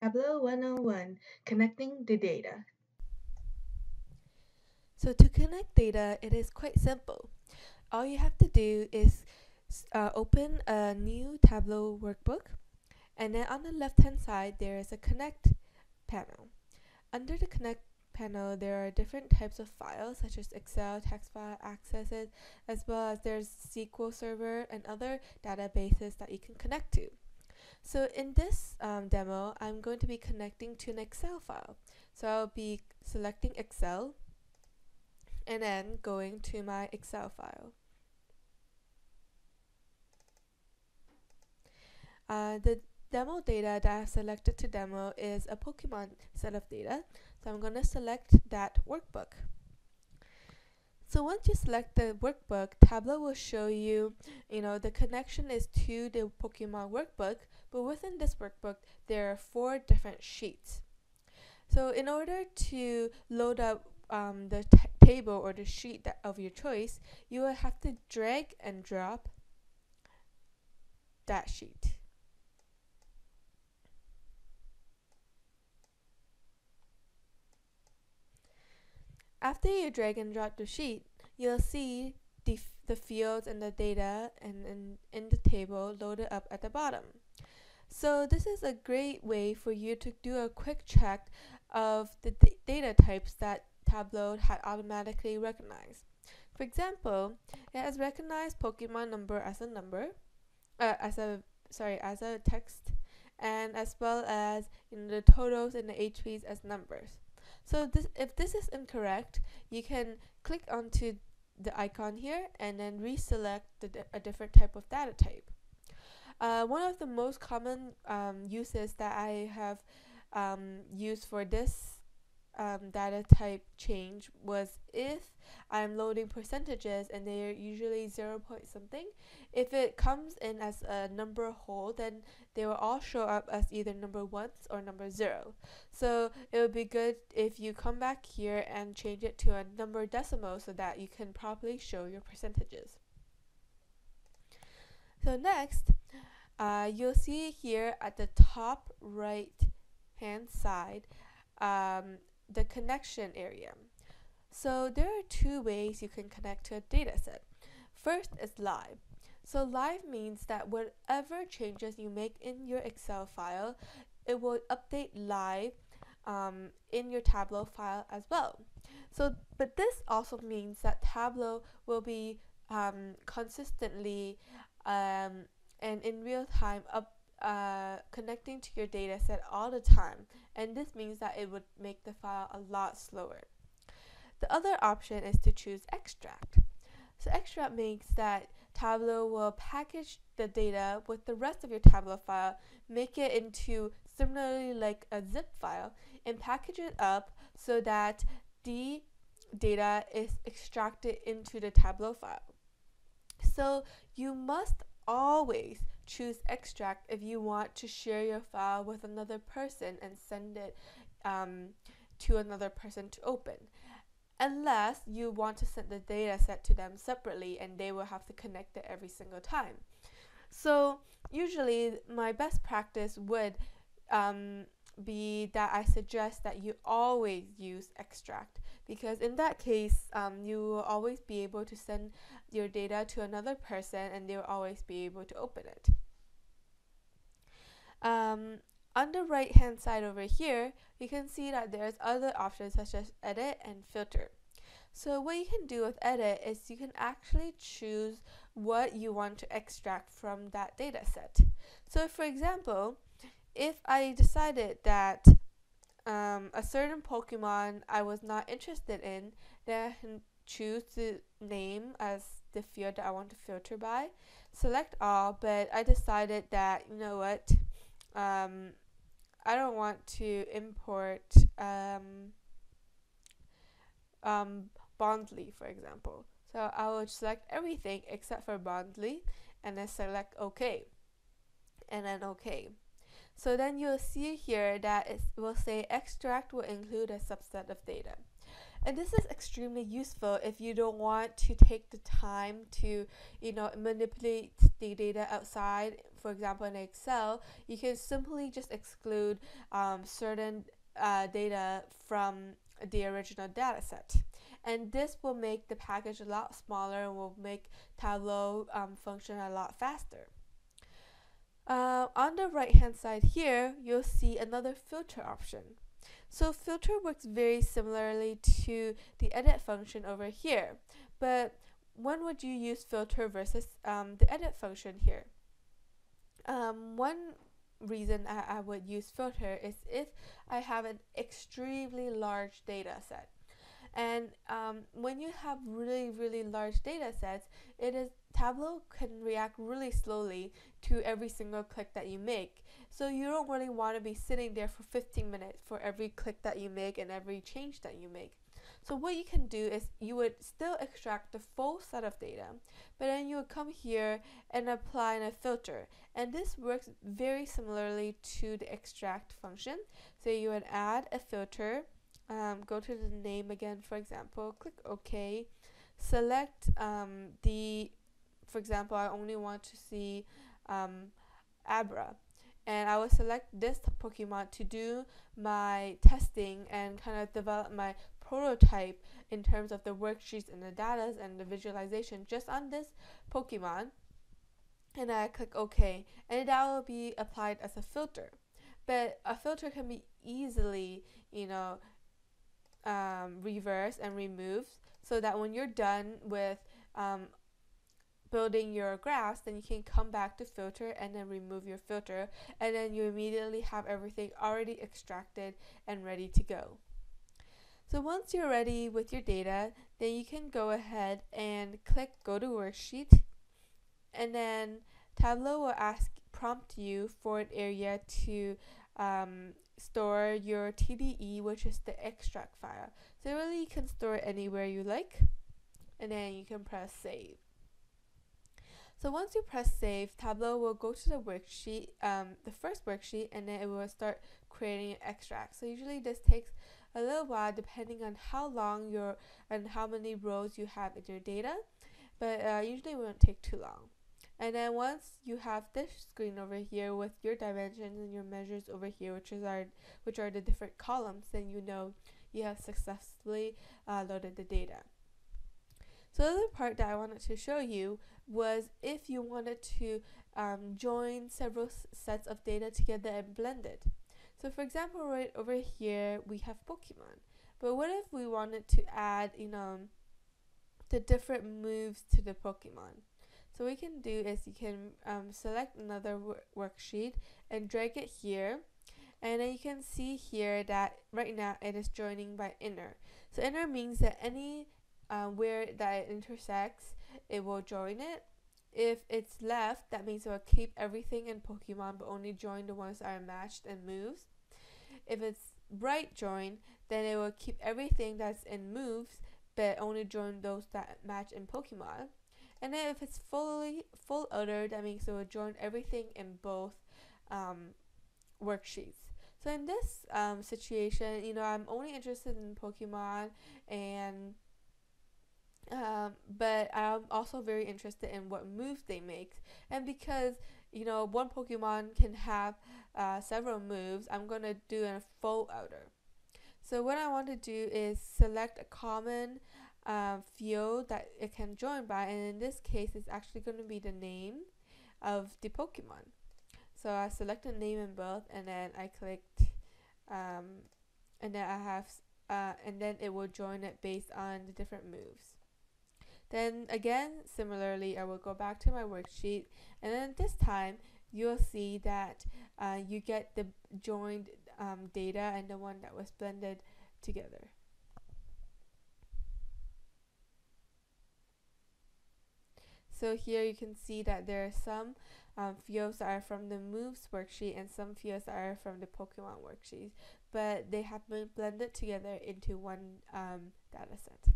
Tableau 101 Connecting the Data. So to connect data, it is quite simple. All you have to do is uh, open a new Tableau workbook and then on the left hand side there is a connect panel. Under the connect panel there are different types of files such as Excel, text file, accesses, as well as there's SQL Server and other databases that you can connect to. So in this um, demo, I'm going to be connecting to an Excel file. So I'll be selecting Excel and then going to my Excel file. Uh, the demo data that I've selected to demo is a Pokemon set of data. So I'm going to select that workbook. So once you select the workbook, Tableau will show you, you know, the connection is to the Pokemon workbook, but within this workbook, there are four different sheets. So in order to load up um, the table or the sheet of your choice, you will have to drag and drop that sheet. After you drag and drop the sheet, you'll see the, the fields and the data and, and in the table loaded up at the bottom. So this is a great way for you to do a quick check of the data types that Tableau had automatically recognized. For example, it has recognized Pokemon number as a number, uh, as a sorry, as a text, and as well as you know, the totals and the HPs as numbers. So this, if this is incorrect, you can click onto the icon here and then reselect the, a different type of data type. Uh, one of the most common um, uses that I have um, used for this um, data type change was if I'm loading percentages and they're usually 0 point something, if it comes in as a number whole, then they will all show up as either number ones or number zero. So it would be good if you come back here and change it to a number decimal so that you can properly show your percentages. So next, uh, you'll see here at the top right hand side um, the connection area. So there are two ways you can connect to a dataset. First is live. So live means that whatever changes you make in your Excel file, it will update live um, in your Tableau file as well. So, but this also means that Tableau will be um, consistently um, and in real time up uh, connecting to your data set all the time, and this means that it would make the file a lot slower. The other option is to choose extract. So extract means that Tableau will package the data with the rest of your Tableau file, make it into similarly like a zip file, and package it up so that the data is extracted into the Tableau file. So you must always choose extract if you want to share your file with another person and send it um, to another person to open. Unless you want to send the data set to them separately and they will have to connect it every single time. So, usually, my best practice would um, be that I suggest that you always use extract because in that case, um, you will always be able to send your data to another person and they will always be able to open it. Um, on the right hand side over here, you can see that there's other options such as edit and filter. So what you can do with edit is you can actually choose what you want to extract from that data set. So for example, if I decided that um, a certain Pokemon I was not interested in, then I can choose the name as the field that I want to filter by, select all, but I decided that, you know what, um, I don't want to import um, um, Bonsly, for example. So I will select everything except for Bonsly and then select OK and then OK. So then you'll see here that it will say extract will include a subset of data. and this is extremely useful if you don't want to take the time to you know manipulate the data outside for example in excel. You can simply just exclude um, certain uh, data from the original data set. And this will make the package a lot smaller and will make tableau um, function a lot faster uh, on the right hand side here you'll see another filter option so filter works very similarly to the edit function over here, but when would you use filter versus um, the edit function here? Um, one reason I, I would use filter is if I have an extremely large data set. And um, when you have really, really large data sets, it is Tableau can react really slowly to every single click that you make. So you don't really want to be sitting there for 15 minutes for every click that you make and every change that you make. So what you can do is you would still extract the full set of data, but then you would come here and apply a filter. And this works very similarly to the extract function. So you would add a filter, um, go to the name again, for example, click OK, select um, the for example, I only want to see um, Abra. And I will select this Pokemon to do my testing and kind of develop my prototype in terms of the worksheets and the data and the visualization just on this Pokemon. And I click OK. And that will be applied as a filter. But a filter can be easily, you know, um, reversed and removed so that when you're done with um, building your graphs, then you can come back to filter and then remove your filter, and then you immediately have everything already extracted and ready to go. So once you're ready with your data, then you can go ahead and click Go to Worksheet, and then Tableau will ask prompt you for an area to um, store your TDE, which is the extract file. So really, you can store it anywhere you like, and then you can press Save. So once you press save, Tableau will go to the worksheet, um, the first worksheet, and then it will start creating an extract. So usually this takes a little while depending on how long your and how many rows you have in your data, but uh, usually it won't take too long. And then once you have this screen over here with your dimensions and your measures over here, which is our which are the different columns, then you know you have successfully uh, loaded the data. So the other part that I wanted to show you was if you wanted to um, join several sets of data together and blend it. So for example, right over here, we have Pokemon. But what if we wanted to add, you know, the different moves to the Pokemon? So what you can do is you can um, select another wor worksheet and drag it here. And then you can see here that right now it is joining by inner. So inner means that any um, where that intersects, it will join it. If it's left, that means it will keep everything in Pokemon but only join the ones that are matched and moves. If it's right join, then it will keep everything that's in moves but only join those that match in Pokemon. And then if it's fully full outer, that means it will join everything in both um, worksheets. So in this um, situation, you know, I'm only interested in Pokemon and um, but I'm also very interested in what moves they make. And because, you know, one Pokemon can have uh, several moves, I'm going to do a full outer. So what I want to do is select a common uh, field that it can join by. And in this case, it's actually going to be the name of the Pokemon. So I select a name in both and then I clicked um, and then I have uh, and then it will join it based on the different moves. Then again, similarly, I will go back to my worksheet and then this time you'll see that uh, you get the joined um, data and the one that was blended together. So here you can see that there are some um, fields that are from the moves worksheet and some fields are from the Pokemon worksheet, but they have been blended together into one um, data set.